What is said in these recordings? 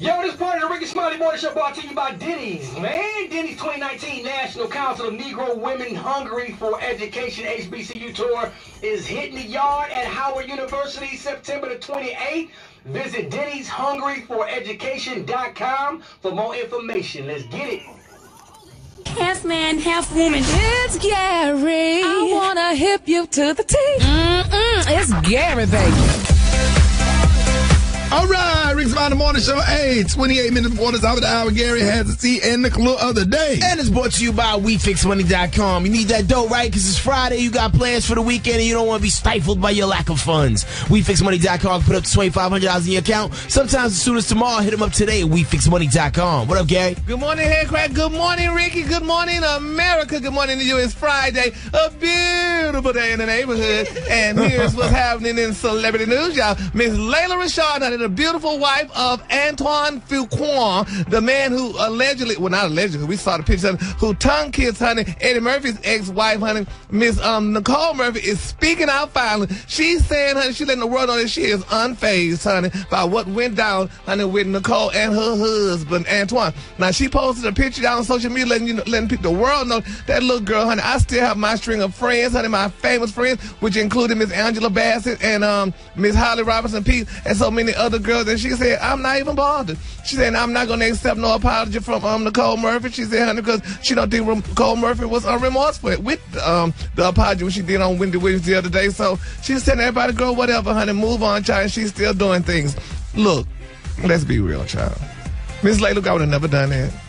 Yo, this part of the Rickey Smiley Morning Show brought to you by Denny's. Man, Denny's 2019 National Council of Negro Women Hungry for Education HBCU Tour is hitting the yard at Howard University September the 28th. Visit Denny'sHungryForEducation.com for more information. Let's get it. Half man, half woman. It's Gary. I wanna hip you to the T. Mm-mm, it's Gary, baby. All right, Rickey Smiley Morning Show. Hey, 28 minutes before the top of the hour, Gary has the tea and the clue of the day. And it's brought to you by WeFixMoney.com. You need that dough, right? Because it's Friday, you got plans for the weekend, and you don't want to be stifled by your lack of funds. WeFixMoney.com put up to $2,500 in your account. Sometimes as soon as tomorrow, hit them up today at WeFixMoney.com. What up, Gary? Good morning, Headcrack. Good morning, Rickey. Good morning, America. Good morning to you. It's Friday, a beautiful day in the neighborhood. And here's what's happening in celebrity news, y'all. Miss Lela Rochon, the beautiful wife of Antoine Fuqua, the man who allegedly, well, not allegedly, we saw the picture, who tongue kissed, honey, Eddie Murphy's ex-wife, honey, Miss um, Nicole Murphy is speaking out finally. She's saying, honey, she's letting the world know that she is unfazed, honey, by what went down, honey, with Nicole and her husband, Antoine. Now, she posted a picture down on social media letting, you know, letting people, the world know that little girl, honey, I still have my string of friends, honey, my famous friends, which included Miss Angela Bassett and um, Miss Holly Robinson Peete and so many other other girls, and she said, I'm not even bothered. She said, I'm not going to accept no apology from um, Nicole Murphy. She said, honey, because she don't think Nicole Murphy was unremorseful with um, the apology she did on Wendy Williams the other day. So she's telling everybody, girl, whatever, honey, move on, child. And she's still doing things. Look, let's be real, child. Miss Lela, I would have never done that.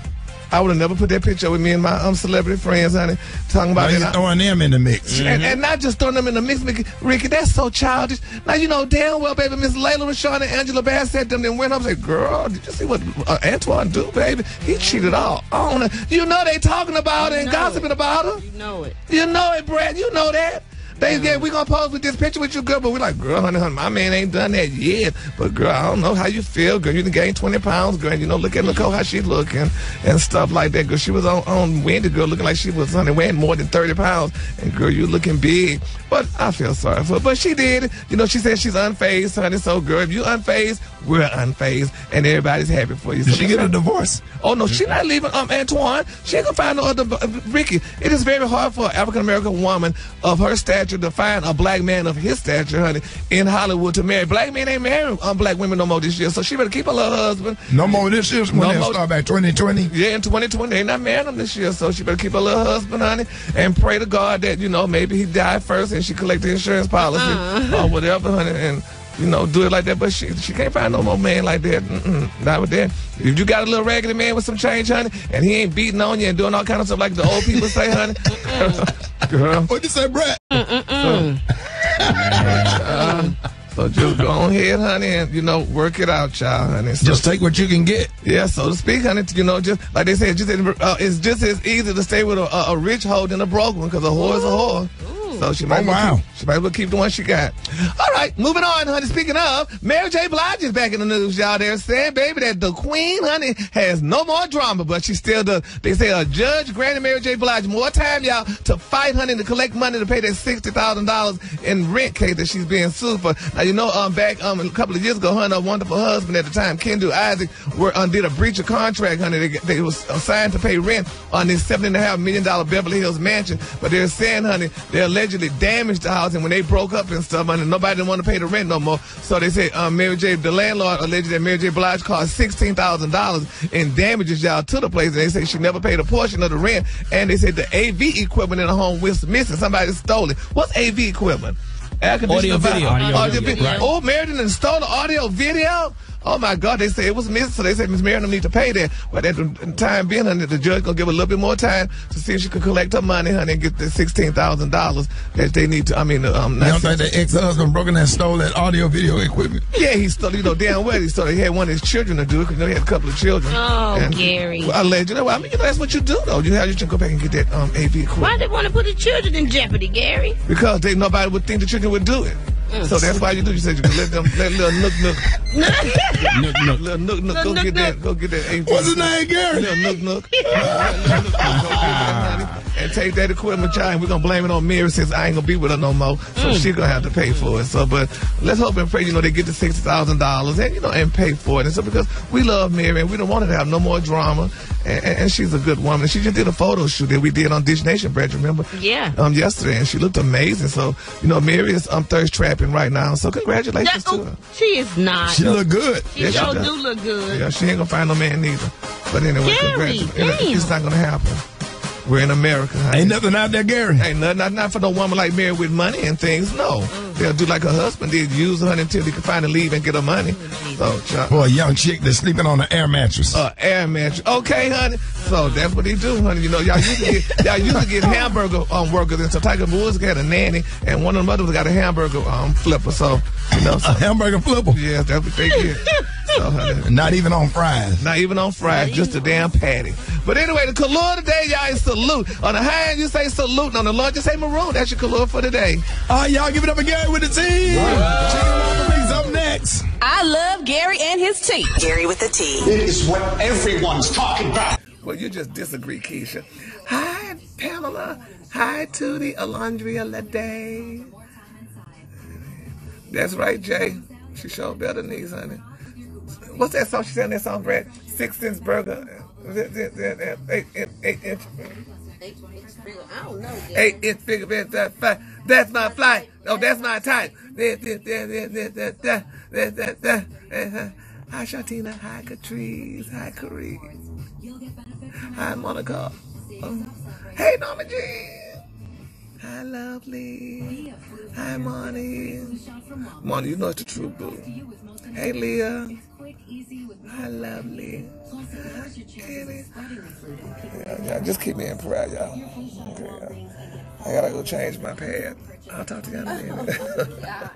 I would have never put that picture with me and my um, celebrity friends, honey, talking about now throwing them in the mix. Mm-hmm. And, and, not just throwing them in the mix, Rickey, that's so childish. Now, you know damn well, baby, Miss Lela Rochon and Angela Bassett them, then went up and said, girl, did you see what uh, Antoine do, baby? He cheated all on her. You know they talking about her and gossiping it. about her. You know it. You know it, Brad. You know that. They yeah, we gonna pose with this picture with you, girl. But we're like, girl, honey, honey, my man ain't done that yet. But girl, I don't know how you feel, girl. You done gained 20 pounds, girl. You know, look at Nicole how she looking and stuff like that. Girl, she was on on Wendy, girl, looking like she was honey weighing more than 30 pounds. And girl, you looking big. But I feel sorry for her. But she did. You know, she said she's unfazed, honey. So girl, if you unfazed, we're unfazed, and everybody's happy for you. So did she get a divorce? Oh no, she not leaving um Antoine. She ain't gonna find no other uh, Rickey. It is very hard for an African American woman of her stature to find a black black man of his stature, honey, in Hollywood to marry. Black men ain't marrying um, black women no more this year, so she better keep her little husband. No more this year. When no they start back 2020. Yeah, in 2020, they not marrying him this year, so she better keep her little husband, honey, and pray to God that you know maybe he died first and she collect the insurance policy uh. or whatever, honey, and you know, do it like that. But she she can't find no more man like that. Mm-mm, not with that. If you got a little raggedy man with some change, honey, and he ain't beating on you and doing all kind of stuff like the old people say, honey. Girl. What you say, Brett? So, uh, so just go ahead, honey, and you know, work it out, child, honey. So, just take what you can get. Yeah, so to speak, honey. You know, just like they say, just uh, it's just as easy to stay with a, a, a rich hoe than a broke one, because a whore is a whore. So she might, oh, wow. keep, she might well keep the one she got. All right, moving on, honey. Speaking of, Mary J. Blige is back in the news, y'all. They're saying, baby, that the queen, honey, has no more drama, but she still does. They say a judge granted Mary J. Blige more time, y'all, to fight, honey, to collect money to pay that $60,000 in rent case that she's being sued for. Now, you know, um, back um, a couple of years ago, her and her wonderful husband at the time, Kendu Isaacs, were, um, did a breach of contract, honey. They, they was assigned to pay rent on this seven and a half million dollar Beverly Hills mansion, but they're saying, honey, they allegedly damaged the house, and when they broke up and stuff, and nobody didn't want to pay the rent no more. So they said um, Mary J. The landlord alleged that Mary J. Blige caused sixteen thousand dollars in damages y'all to the place. And they say she never paid a portion of the rent, and they said the AV equipment in the home was missing. Somebody stole it. What's AV equipment? Audio video. Audio, audio video. Right. Oh, Mary didn't stole the audio video. Oh my God, they say it was missing, so they said Miss Miriam need to pay that. But at the time being, honey, the judge gonna give a little bit more time to see if she can collect her money, honey, and get the sixteen thousand dollars that they need to. I mean, um, you don't think the ex-husband broke and stole that audio video equipment? Yeah, he stole. You know, damn well he stole. He had one of his children to do it because you know, he had a couple of children. Oh, and, Gary. Well, alleged. You know, I mean, you know, that's what you do though. You have you should go back and get that um AV equipment. Why they want to put the children in jeopardy, Gary? Because they nobody would think the children would do it. So that's why you do. You said you let them let little nook nook. nook nook. Little nook nook. Go get that. Go get that. What's his name, Gary? Little nook nook. And take that equipment, and we're gonna blame it on Mary since I ain't gonna be with her no more. So Mm. she gonna have to pay for it. So, but let's hope and pray, you know, they get the sixty thousand dollars and you know and pay for it. And so because we love Mary and we don't want her to have no more drama, and, and, she's a good woman. She just did a photo shoot that we did on Dish Nation, Brad. Remember? Yeah. Um, yesterday, and she looked amazing. So you know, Mary is um thirst trapping right now. So congratulations That- to oh, her. she is not. She look good. She Yeah, she sure does. do look good. Yeah, she ain't gonna find no man neither. But anyway, Gary, congratulations. damn. It's not gonna happen. We're in America. honey. Ain't nothing out there, Gary. Ain't nothing, not, not for no woman like Mary with money and things. No, they'll do like her husband did, use her until he can finally leave and get her money. So, child, For a young chick that's sleeping on an air mattress. uh, air mattress. Okay, honey. So that's what he do, honey. You know, y'all used to get y'all used to get hamburger um, workers, and so Tiger Woods got a nanny, and one of the mothers got a hamburger um flipper. So you know, so, a hamburger flipper. yeah, that's what they get. So, honey, Not even on fries. Not even on fries, just a damn patty. But anyway, the color today, y'all, is salute. On the high end, you say salute. And on the low, you say maroon. That's your color for today. All right, y'all give it up again with the team. Chicken up next. I love Gary and his tea. Gary with the T. It is what everyone's talking about. Well, you just disagree, Keisha. Hi, Pamela. Hi, Tootie. Alondria Lede. That's right, Jay. She showed better knees, honey. What's that song she said in that song, Brad? Six cents burger. Eight, eight, eight inch. I don't know. Eight inch figure bend. That's fly. That's my fly. Oh, that's my type. Hi, Shantina. Hi, Catrice. Hi, Kareem. Hi, Monica. Oh. Hey, Norma Jean. Hi, lovely. Hi, Monty. Monty, you know it's the truth, boo. Hey, Leah. Hi, lovely. Yeah, yeah, just keep me in prayer, y'all. Okay, yeah. I gotta go change my pad. I'll talk to y'all in a minute.